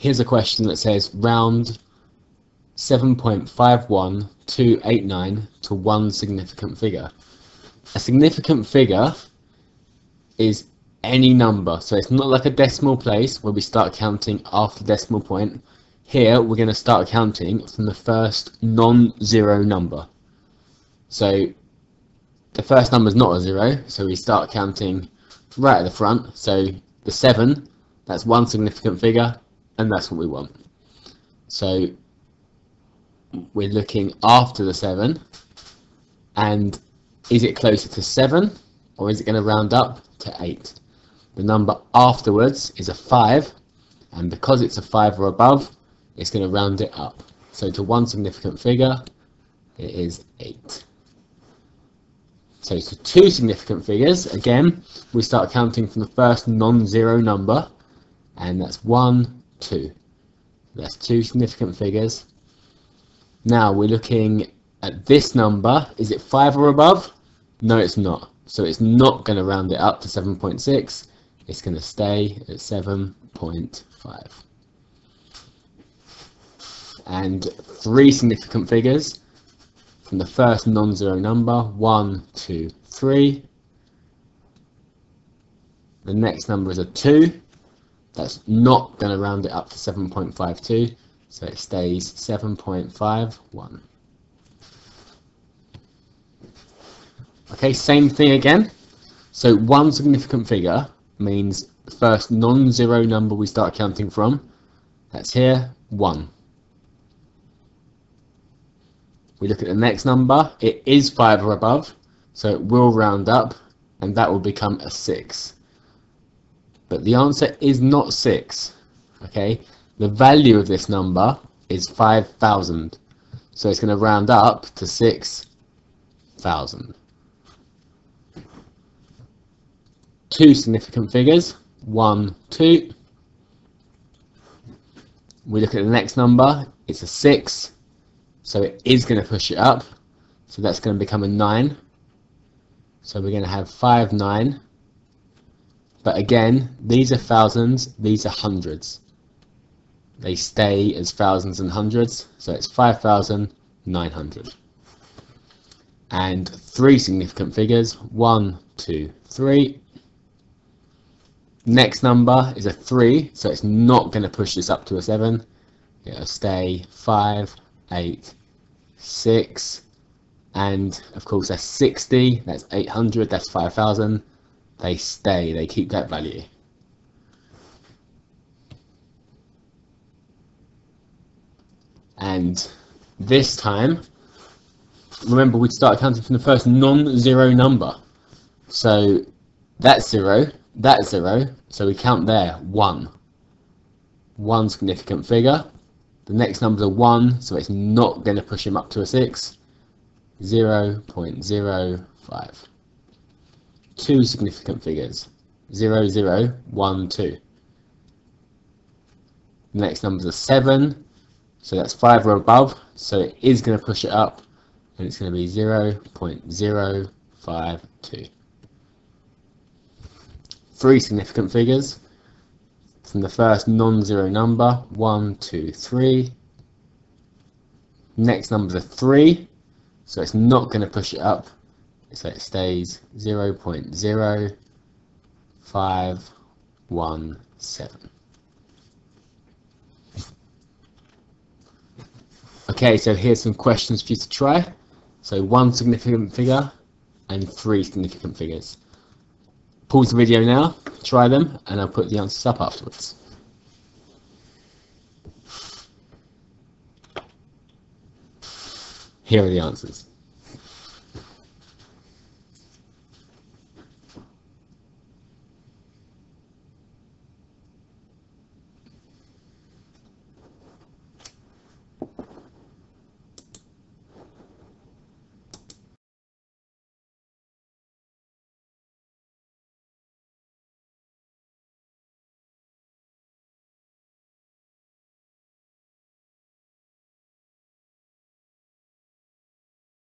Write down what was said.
here's a question that says round 7.51289 to one significant figure. A significant figure is any number, so it's not like a decimal place where we start counting after the decimal point. Here we're going to start counting from the first non-zero number. So the first number is not a zero, so we start counting right at the front. So the 7, that's one significant figure, and that's what we want. So we're looking after the 7, and is it closer to 7, or is it going to round up to 8? The number afterwards is a 5, and because it's a 5 or above, it's going to round it up. So to one significant figure, it is 8. So to two significant figures, again, we start counting from the first non-zero number, and that's 1, 2. That's two significant figures. Now we're looking at this number. Is it 5 or above? No, it's not. So it's not going to round it up to 7.6. It's going to stay at 7.5. And three significant figures from the first non-zero number, 1, 2, 3. The next number is a 2. That's not going to round it up to 7.52, so it stays 7.51. Okay, same thing again. So one significant figure means the first non-zero number we start counting from. That's here, 1. We look at the next number. It is 5 or above, so it will round up, and that will become a 6. But the answer is not 6. Okay, the value of this number is 5,000. So it's going to round up to 6,000. two significant figures, 1, 2. We look at the next number, it's a 6, so it is going to push it up, so that's going to become a 9. So we're going to have 5, 9. But again, these are thousands, these are hundreds. They stay as thousands and hundreds, so it's 5,900. And three significant figures, one, two, three. Next number is a 3, so it's not going to push this up to a 7. It'll stay five, eight, six, and of course that's 60, that's 800, that's 5,000. They stay, they keep that value. And this time, remember we start counting from the first non-zero number. So that's 0, that's 0, so we count there, 1. One significant figure. The next number is a 1, so it's not going to push him up to a 6. 0 0.05. Two significant figures. 0, 0, 1, 2. The next number is a 7, so that's 5 or above, so it is going to push it up, and it's going to be 0 0.052 three significant figures from the first non-zero number, 1, 2, 3. Next number is a 3, so it's not going to push it up, so it stays 0 0.0517. Okay, so here's some questions for you to try. So one significant figure and three significant figures pause the video now, try them, and I'll put the answers up afterwards. Here are the answers.